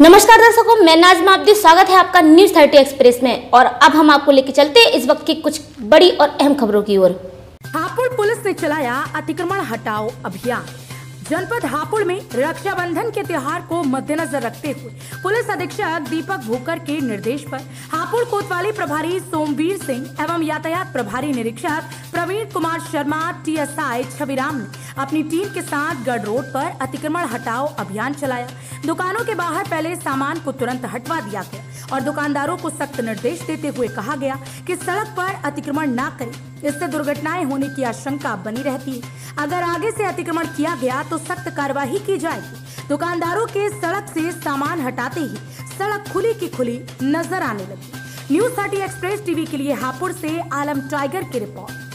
नमस्कार दर्शकों, मैं नाजमा अब्दी स्वागत है आपका न्यूज़ थर्टी एक्सप्रेस में। और अब हम आपको लेके चलते हैं इस वक्त की कुछ बड़ी और अहम खबरों की ओर। हापुड़ पुलिस ने चलाया अतिक्रमण हटाओ अभियान। जनपद हापुड़ में रक्षाबंधन के त्योहार को मद्देनजर रखते हुए पुलिस अधीक्षक दीपक भूकर के निर्देश पर हापुड़ कोतवाली प्रभारी सोमवीर सिंह एवं यातायात प्रभारी निरीक्षक प्रवीण कुमार शर्मा, टीएसआई छविराम ने अपनी टीम के साथ गढ़ रोड पर अतिक्रमण हटाओ अभियान चलाया। दुकानों के बाहर पहले सामान को तुरंत हटवा दिया गया और दुकानदारों को सख्त निर्देश देते हुए कहा गया कि सड़क पर अतिक्रमण न करें। इससे दुर्घटनाएँ होने की आशंका बनी रहती है। अगर आगे से अतिक्रमण किया गया तो सख्त कार्यवाही की जाएगी। दुकानदारों के सड़क से सामान हटाते ही सड़क खुली की खुली नज़र आने लगी। न्यूज़ थर्टी एक्सप्रेस टीवी के लिए हापुड़ से आलम टाइगर की रिपोर्ट।